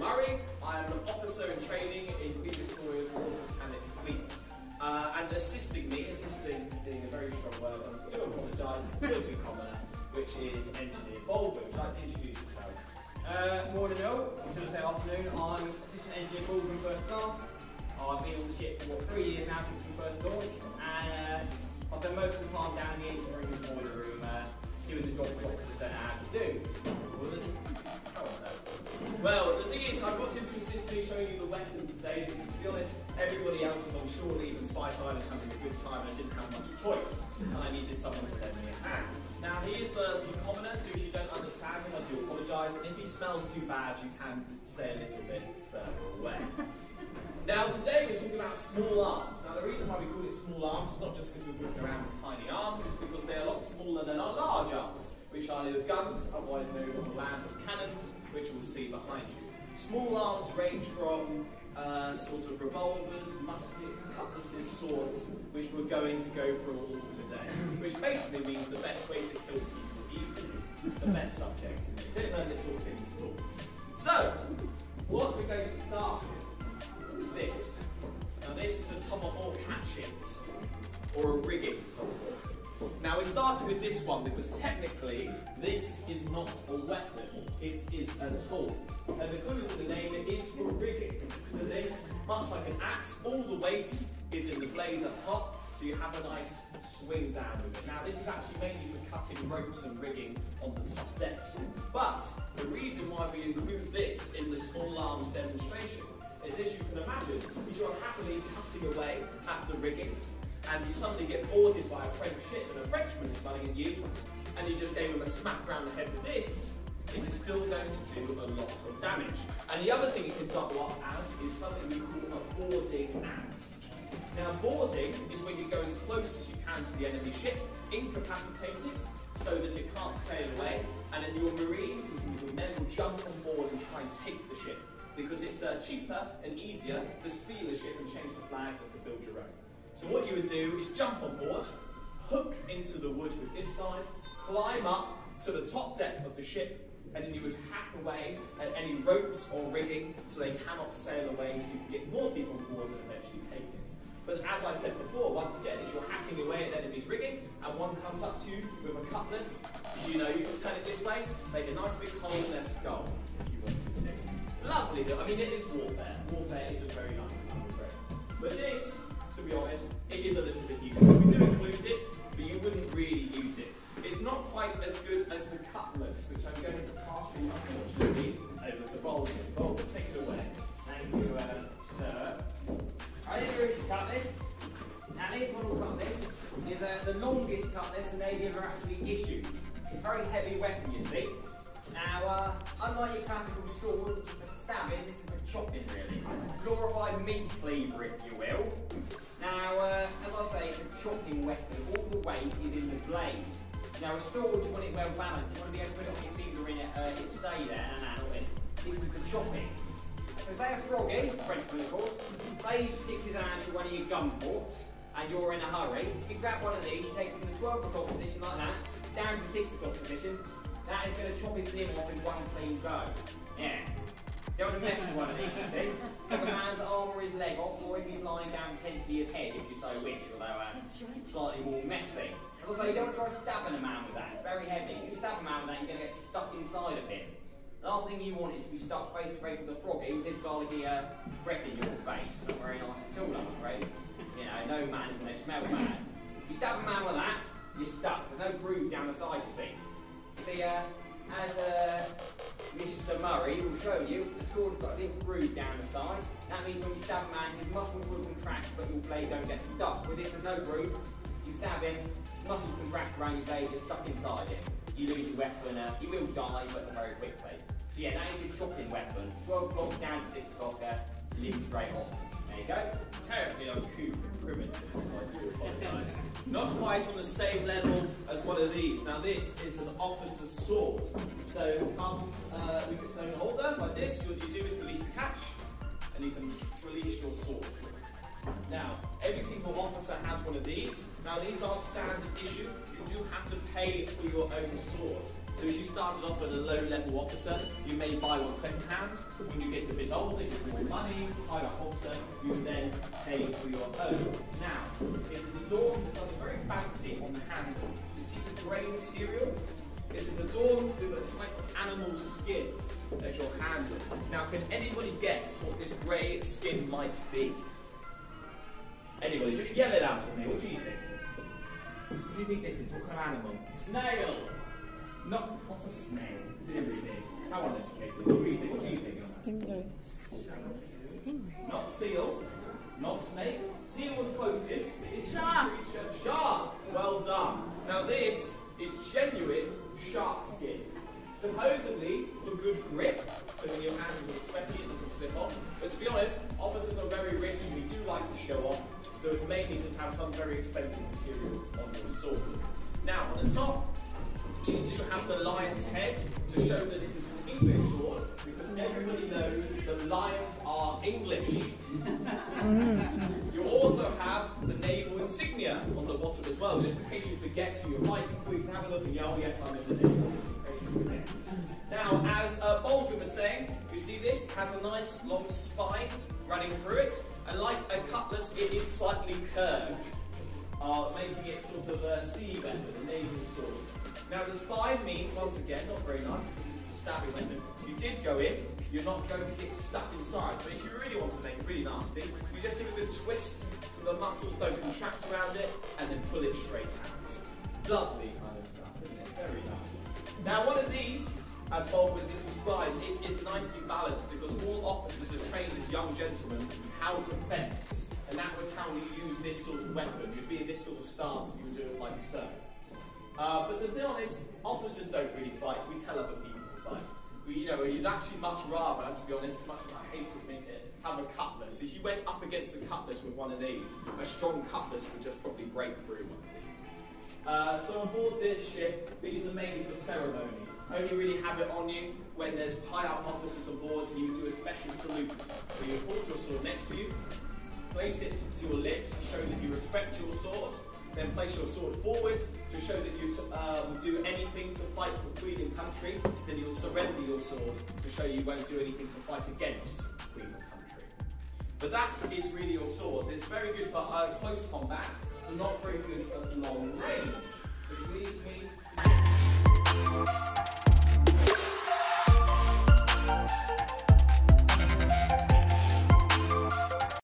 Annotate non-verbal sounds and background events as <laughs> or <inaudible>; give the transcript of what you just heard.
Murray. I am an officer in training in Queen Victoria's Royal Britannic Fleet. Uh, and assisting me, assisting being a very strong word, I do apologise, it's a commoner, which is Engineer Baldwin. Would you like to introduce yourself? Uh, morning all, I should say afternoon. I'm Assistant Engineer Baldwin First Class. I've been on the ship for three years now since we first launched, and uh, I've done most of the time down in the engine room and boiler room, uh, doing the job the officers don't know how to do. Well, the thing is, I got him to assist me showing you the weapons today, because to be honest, everybody else was on shore leave and Spice Island having a good time, and I didn't have much choice, and I needed someone to lend me a hand. Now, he is a sort of commoner, so if you don't understand him, I do apologise, and if he smells too bad, you can stay a little bit further away. <laughs> Now, today we're talking about small arms. Now, the reason why we call it small arms is not just because we're walking around with tiny arms, it's because they're a lot smaller than our large arms, which are the guns, otherwise known on the land as cannons, which we'll see behind you. Small arms range from uh, sort of revolvers, muskets, cutlasses, swords, which we're going to go through all today. Which basically means the best way to kill people easily the best subject. You don't learn this sort of thing in school. So, what we're going to start with is this. Now this is a tomahawk hatchet, or a rigging tomahawk. Now we started with this one because technically this is not a weapon, it is a tool. And the clue is in the name, it is for rigging. So this, much like an axe, all the weight is in the blade up top, so you have a nice swing down with it. Now this is actually mainly for cutting ropes and rigging on the top deck. But the reason why we include this in the small arms demonstration is as you can imagine, you're happily cutting away at the rigging and you suddenly get boarded by a French ship and a Frenchman is running at you and you just gave him a smack round the head with this, it is still going to do a lot of damage. And the other thing it can double up as is something we call a boarding axe. Now boarding is when you go as close as you can to the enemy ship, incapacitate it so that it can't sail away, and then your marines and your men will jump on board and try and take the ship because it's uh, cheaper and easier to steal a ship and change the flag than to build your own. So what you would do is jump on board, hook into the wood with this side, climb up to the top deck of the ship, and then you would hack away at any ropes or rigging so they cannot sail away so you can get more people on board and eventually take it. But as I said before, once again, if you're hacking away at enemy's rigging and one comes up to you with a cutlass, you know you can turn it this way, make a nice big hole in their skull if you to. Lovely though, I mean it is warfare. Warfare is a very nice thing, But this, to be honest, it is a little bit useful. We do include it, but you wouldn't really use it. It's not quite as good as the cutlass, which I'm going to pass you, unfortunately, over to Bolton. Bolton, take it away. Thank you, uh, sir. I think we should cut this. Now this model cutlass is uh, the longest cutlass the Navy ever actually issued. It's a very heavy weapon, you see. Now, uh, unlike your classical sword for stabbing, this is for chopping really. Glorified meat cleaver, if you will. Now, uh, as I say, it's a chopping weapon. All the weight is in the blade. Now, a sword, you want it well balanced. You want to be able to put it on your finger in it, uh, it stay there and out it. This is for chopping. So say a froggy, Frenchman of course, say he sticks his hand to one of your gun ports and you're in a hurry, you grab one of these, you take it from the 12 o'clock position like that, down to the 6 o'clock position, that is going to chop his limb off in one clean go. Yeah. Want to mess with one of these, you see. Have a man's arm or his leg off, or if he's lying down, potentially his head, if you so wish, although uh, slightly more messy. Also, you don't want to try stabbing a man with that. It's very heavy. If you stab a man with that, you're going to get stuck inside of him. The last thing you want is to be stuck face to face with a froggy with this garlicky uh, breath in your face. Not very nice at all, I'm afraid. You know, no man is to smell bad. You stab a man with that, you're stuck. There's no groove down the side, you see. See, uh, as uh, Mr. Murray will show you, the sword's got a little groove down the side. That means when you stab a man, his muscles will contract, but your blade don't get stuck. With this, there's no groove. You stab him, muscles contract around your blade, you're stuck inside him. You lose your weapon, uh, you will die, but very quickly. So yeah, that is your chopping weapon. 12 o'clock down to 6 o'clock, uh, straight off. There you go. Terribly uncouth primitive, I do apologise. Not quite on the same level as one of these. Now this is an officer's sword. So it comes uh, with its own holder, like this. What you do is release the catch, and you can release your sword. Now, every single officer has one of these. Now, these aren't standard issue. You do have to pay for your own sword. So if you started off as a low-level officer, you may buy one second-hand. When you get a bit older, you have more money, higher officer, you then pay for your own. Now, it is adorned with something very fancy on the handle. You see this grey material? This is adorned with a type of animal skin as your handle. Now, can anybody guess what this grey skin might be? Anybody, just yell it out at me. What do you think? What do you think this is? What kind of animal? Snail. Not what's a snail? It's it everything? How uneducated? What do you think? What do you think? Stingray. Stingray. Not seal, not snake. Seal was closest. It's Shark. creature. Shark. Well done. Now this is genuine shark skin. Supposedly for good grip, so when your hands are sweaty it doesn't slip off. But to be honest, officers are very rich and we do like to show off, so it's mainly just have some very expensive material on your sword. Now on the top, you do have the lion's head to show that this is an English sword, because everybody knows the lions are English. You also have the naval insignia on the bottom as well, just in case you forget who you're fighting for. You can have a look and oh yes, I'm in the naval. Saying, you see this it has a nice long spine running through it, and like a cutlass, it is slightly curved, uh, making it sort of a sea weapon, a naval sword. Now, the spine means, once again, not very nice because this is a stabbing weapon. If you did go in, you're not going to get stuck inside. But if you really want to make it really nasty, you just give it a twist so the muscles don't contract around it, and then pull it straight out. Lovely kind of stuff, isn't it? Very nice. Now, one of these, as just described, it is nicely balanced because all officers are trained as young gentlemen how to fence. And that was how you use this sort of weapon. You'd be in this sort of stance, and you would do it like so. Uh, but to be is, officers don't really fight. We tell other people to fight. We, you know, you'd actually much rather, to be honest, as much as I hate to admit it, have a cutlass. If you went up against a cutlass with one of these, a strong cutlass would just probably break through one of these. Uh, so on board this ship, these are mainly for ceremony. Only really have it on you when there's high up officers aboard and you do a special salute. So you hold your sword next to you, place it to your lips to show that you respect your sword, then place your sword forward to show that you will do anything to fight for Queen and country, then you'll surrender your sword to show you won't do anything to fight against Queen and country. But that is really your sword. It's very good for uh, close combat, but not very good for long range. Which leads me